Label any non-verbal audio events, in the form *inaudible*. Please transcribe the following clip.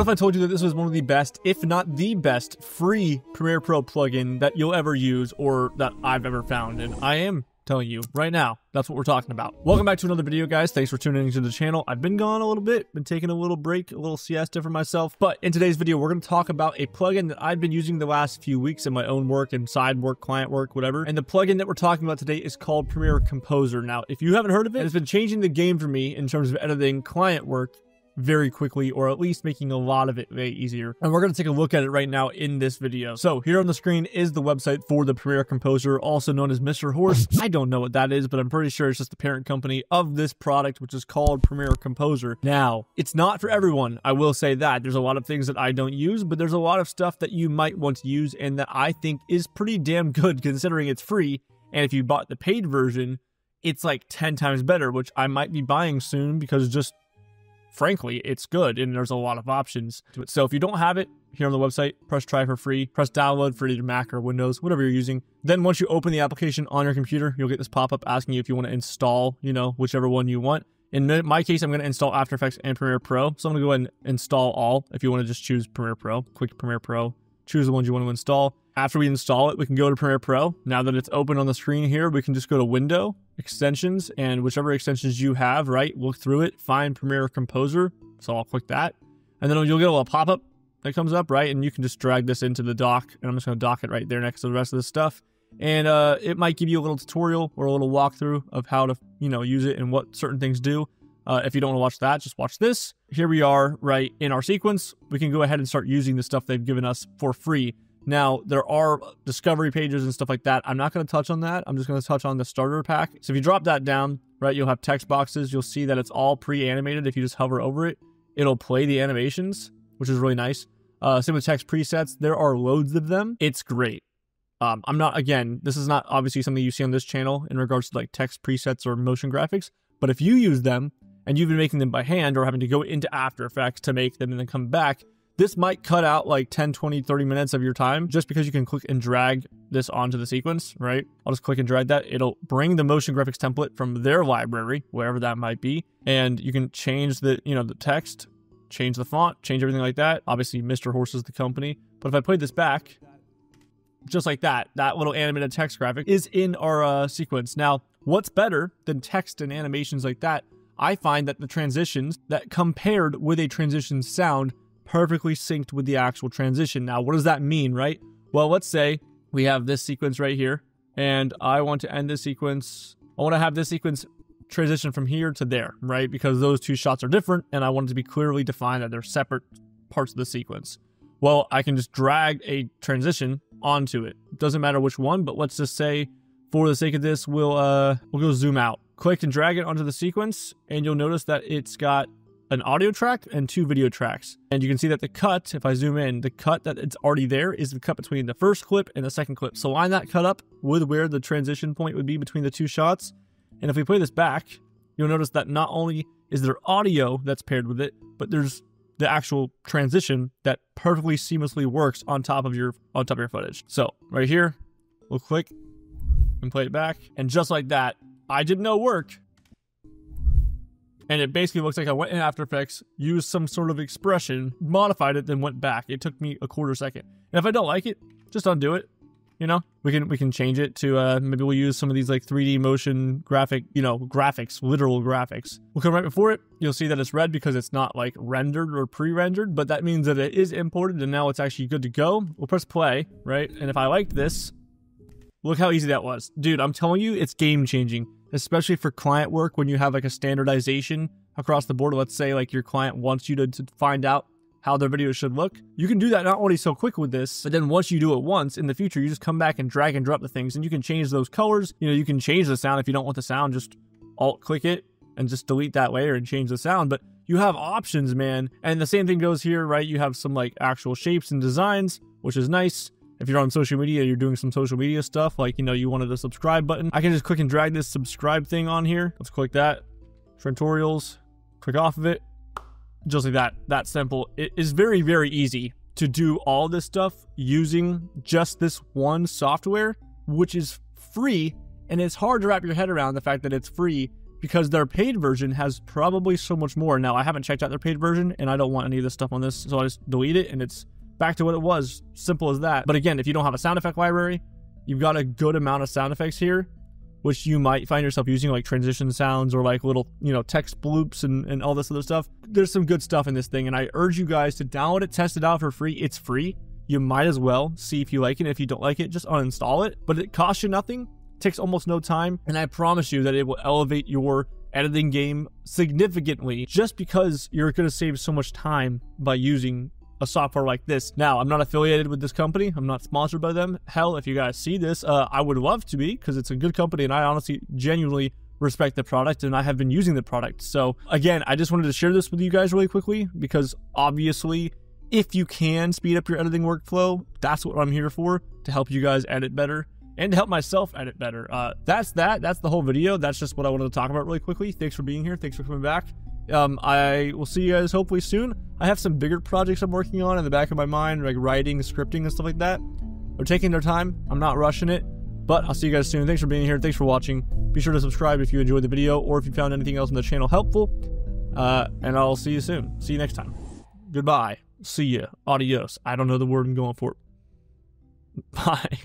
What if I told you that this was one of the best, if not the best, free Premiere Pro plugin that you'll ever use or that I've ever found? And I am telling you right now, that's what we're talking about. Welcome back to another video, guys. Thanks for tuning into the channel. I've been gone a little bit, been taking a little break, a little siesta for myself. But in today's video, we're going to talk about a plugin that I've been using the last few weeks in my own work and side work, client work, whatever. And the plugin that we're talking about today is called Premiere Composer. Now, if you haven't heard of it, it's been changing the game for me in terms of editing client work very quickly or at least making a lot of it way easier. And we're going to take a look at it right now in this video. So here on the screen is the website for the Premiere Composer, also known as Mr. Horse. I don't know what that is, but I'm pretty sure it's just the parent company of this product, which is called Premiere Composer. Now, it's not for everyone. I will say that. There's a lot of things that I don't use, but there's a lot of stuff that you might want to use and that I think is pretty damn good *laughs* considering it's free. And if you bought the paid version, it's like 10 times better, which I might be buying soon because just frankly, it's good and there's a lot of options to it. So if you don't have it here on the website, press try for free, press download for either Mac or Windows, whatever you're using. Then once you open the application on your computer, you'll get this pop-up asking you if you want to install, you know, whichever one you want. In my case, I'm going to install After Effects and Premiere Pro. So I'm going to go ahead and install all. If you want to just choose Premiere Pro, click Premiere Pro, choose the ones you want to install. After we install it, we can go to Premiere Pro. Now that it's open on the screen here, we can just go to Window, Extensions, and whichever extensions you have, right? Look through it, find Premiere Composer. So I'll click that. And then you'll get a little pop-up that comes up, right? And you can just drag this into the dock. And I'm just to dock it right there next to the rest of the stuff. And uh, it might give you a little tutorial or a little walkthrough of how to, you know, use it and what certain things do. Uh, if you don't want to watch that, just watch this. Here we are, right, in our sequence. We can go ahead and start using the stuff they've given us for free. Now, there are discovery pages and stuff like that. I'm not going to touch on that. I'm just going to touch on the starter pack. So if you drop that down, right, you'll have text boxes. You'll see that it's all pre-animated. If you just hover over it, it'll play the animations, which is really nice. Uh, same with text presets. There are loads of them. It's great. Um, I'm not, again, this is not obviously something you see on this channel in regards to like text presets or motion graphics. But if you use them and you've been making them by hand or having to go into After Effects to make them and then come back, this might cut out like 10, 20, 30 minutes of your time just because you can click and drag this onto the sequence, right? I'll just click and drag that. It'll bring the motion graphics template from their library, wherever that might be. And you can change the, you know, the text, change the font, change everything like that. Obviously, Mr. Horse is the company. But if I play this back, just like that, that little animated text graphic is in our uh, sequence. Now, what's better than text and animations like that? I find that the transitions that compared with a transition sound perfectly synced with the actual transition. Now, what does that mean, right? Well, let's say we have this sequence right here, and I want to end this sequence. I want to have this sequence transition from here to there, right? Because those two shots are different, and I want it to be clearly defined that they're separate parts of the sequence. Well, I can just drag a transition onto it. Doesn't matter which one, but let's just say, for the sake of this, we'll uh, we'll go zoom out. Click and drag it onto the sequence, and you'll notice that it's got an audio track and two video tracks. And you can see that the cut, if I zoom in, the cut that it's already there is the cut between the first clip and the second clip. So line that cut up with where the transition point would be between the two shots. And if we play this back, you'll notice that not only is there audio that's paired with it, but there's the actual transition that perfectly seamlessly works on top of your on top of your footage. So right here, we'll click and play it back. And just like that, I didn't know work, and it basically looks like I went in After Effects, used some sort of expression, modified it, then went back. It took me a quarter second. And if I don't like it, just undo it. You know, we can we can change it to uh, maybe we'll use some of these like 3D motion graphic, you know, graphics, literal graphics. We'll come right before it. You'll see that it's red because it's not like rendered or pre-rendered, but that means that it is imported and now it's actually good to go. We'll press play, right? And if I like this, look how easy that was, dude. I'm telling you, it's game changing especially for client work when you have like a standardization across the board. Let's say like your client wants you to, to find out how their video should look. You can do that not only so quick with this, but then once you do it once in the future, you just come back and drag and drop the things and you can change those colors. You know, you can change the sound if you don't want the sound, just alt click it and just delete that layer and change the sound. But you have options, man. And the same thing goes here, right? You have some like actual shapes and designs, which is nice if you're on social media, you're doing some social media stuff, like, you know, you wanted a subscribe button, I can just click and drag this subscribe thing on here. Let's click that. Trentorials, click off of it. Just like that, that simple. It is very, very easy to do all this stuff using just this one software, which is free. And it's hard to wrap your head around the fact that it's free because their paid version has probably so much more. Now, I haven't checked out their paid version and I don't want any of this stuff on this, so I just delete it and it's back to what it was. Simple as that. But again, if you don't have a sound effect library, you've got a good amount of sound effects here, which you might find yourself using like transition sounds or like little, you know, text bloops and, and all this other stuff. There's some good stuff in this thing, and I urge you guys to download it, test it out for free. It's free. You might as well see if you like it. If you don't like it, just uninstall it. But it costs you nothing, takes almost no time, and I promise you that it will elevate your editing game significantly just because you're going to save so much time by using a software like this. Now, I'm not affiliated with this company. I'm not sponsored by them. Hell, if you guys see this, uh, I would love to be because it's a good company and I honestly, genuinely respect the product and I have been using the product. So, again, I just wanted to share this with you guys really quickly because obviously, if you can speed up your editing workflow, that's what I'm here for to help you guys edit better and to help myself edit better. Uh, that's that. That's the whole video. That's just what I wanted to talk about really quickly. Thanks for being here. Thanks for coming back. Um, I will see you guys hopefully soon. I have some bigger projects I'm working on in the back of my mind, like writing, scripting, and stuff like that. They're taking their time. I'm not rushing it, but I'll see you guys soon. Thanks for being here. Thanks for watching. Be sure to subscribe if you enjoyed the video or if you found anything else in the channel helpful. Uh, and I'll see you soon. See you next time. Goodbye. See ya. Adios. I don't know the word I'm going for. *laughs* Bye.